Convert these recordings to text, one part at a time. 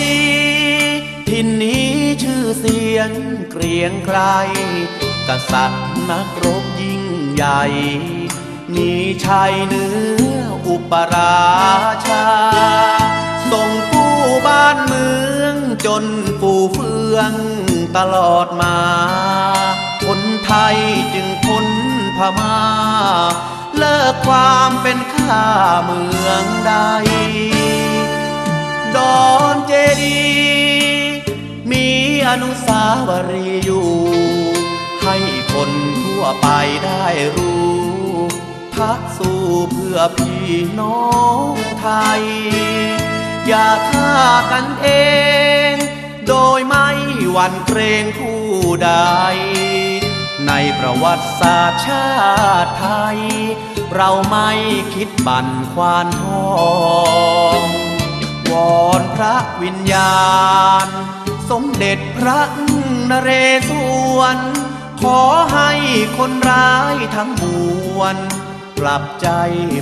ดี ทินนี้ชื่อเสียงเกรียงไกรกษัตริย์นักรบยิ่งใหญ่ มีชายเนื้ออุปราชา ส่งกู้บ้านเมืองจนปู่เฟืองตลอดมา คนไทยจึงพ้นพมา่าเลิกความเป็นข้าเมืองได้ ดอนเจดี มีอนุสาวรีย์อยู่ ให้คนทั่วไปได้รู้ พักสู้เพื่อพี่น้องไทย อย่าฆ่ากันเอง โดยไม่หวั่นเกรงผู้ใด ในประวัติศาสตร์ชาติไทย เราไม่คิดบั่นควานทอง วอนพระวิญญาณ สมเด็จพระนเรศวร ขอให้คนร้ายทั้งมวลกลับใจ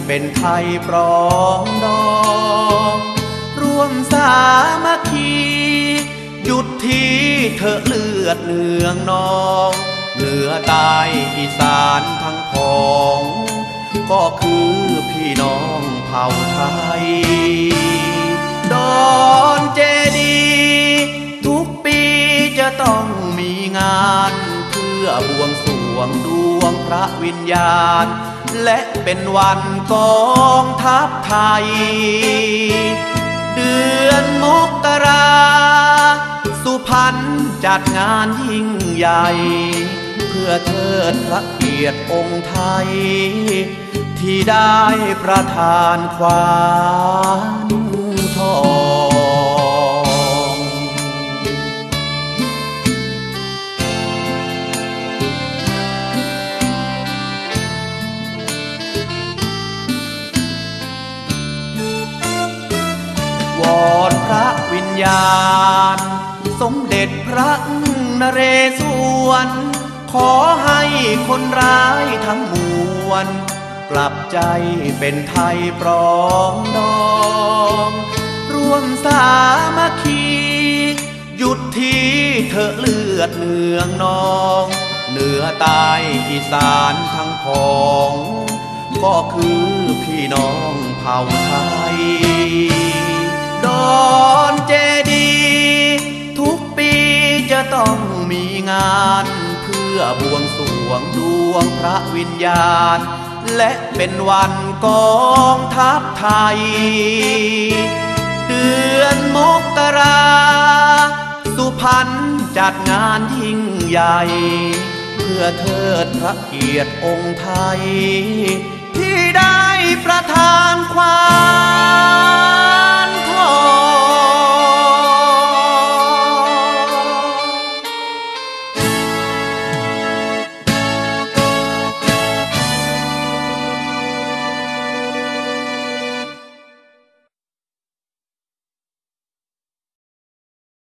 เป็นไทยปรองดอง ร่วมสามัคคี หยุดทีเธอเลือดเนืองนองเหนือใต้อีสานทั้งพอง ก็คือพี่น้องเผ่าไทย ดอนเจดี ทุกปีจะต้องมีงาน เพื่อบวงสรวงดวงพระวิญญาณ และเป็นวันกองทัพไทย เดือนมกรา สุพรรณจัดงานยิ่งใหญ่ เพื่อเทิดพระเกียรติองค์ไทย ที่ได้ประทานความ ญาณ สมเด็จพระนเรศวร ขอให้คนร้ายทั้งมวล กลับใจเป็นไทยปรองดอง ร่วมสามัคคี หยุดที่เธอเลือดเนืองนอง เหนือใต้อีสานทั้งพองก็คือพี่น้องเผ่าไทย ดอนเจ งานเพื่อบวงสรวงดวงพระวิญญาณ และเป็นวันกองทัพไทย เดือนมกรา สุพรรณจัดงานยิ่งใหญ่ เพื่อเทิดพระเกียรติองค์ไทย